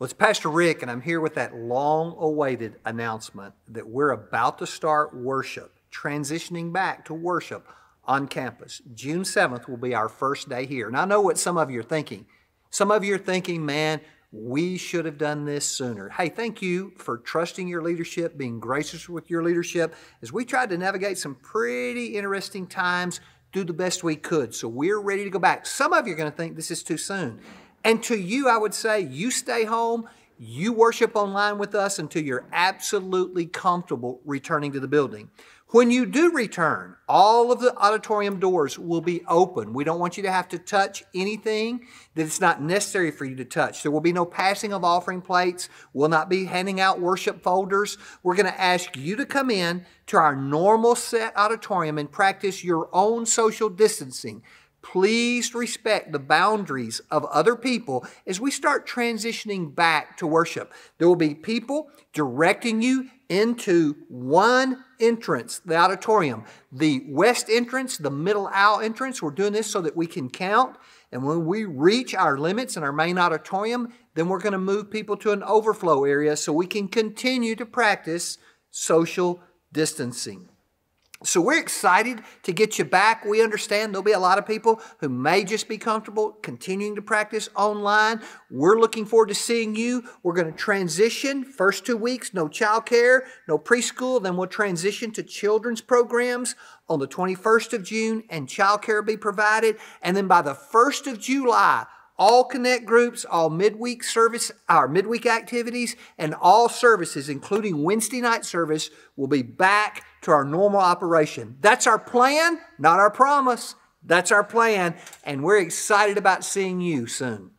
Well, it's Pastor Rick, and I'm here with that long awaited announcement that we're about to start worship, transitioning back to worship on campus. June 7th will be our first day here. And I know what some of you are thinking. Some of you are thinking, man, we should have done this sooner. Hey, thank you for trusting your leadership, being gracious with your leadership as we tried to navigate some pretty interesting times, do the best we could. So we're ready to go back. Some of you are going to think this is too soon. And to you, I would say, you stay home, you worship online with us until you're absolutely comfortable returning to the building. When you do return, all of the auditorium doors will be open. We don't want you to have to touch anything that it's not necessary for you to touch. There will be no passing of offering plates. We'll not be handing out worship folders. We're going to ask you to come in to our normal set auditorium and practice your own social distancing. Please respect the boundaries of other people as we start transitioning back to worship. There will be people directing you into one entrance, the auditorium. The west entrance, the middle aisle entrance, we're doing this so that we can count. And when we reach our limits in our main auditorium, then we're going to move people to an overflow area so we can continue to practice social distancing. So we're excited to get you back. We understand there'll be a lot of people who may just be comfortable continuing to practice online. We're looking forward to seeing you. We're going to transition first two weeks, no childcare, no preschool. Then we'll transition to children's programs on the 21st of June and childcare will be provided. And then by the 1st of July, all connect groups, all midweek service, our midweek activities, and all services, including Wednesday night service, will be back to our normal operation. That's our plan, not our promise. That's our plan, and we're excited about seeing you soon.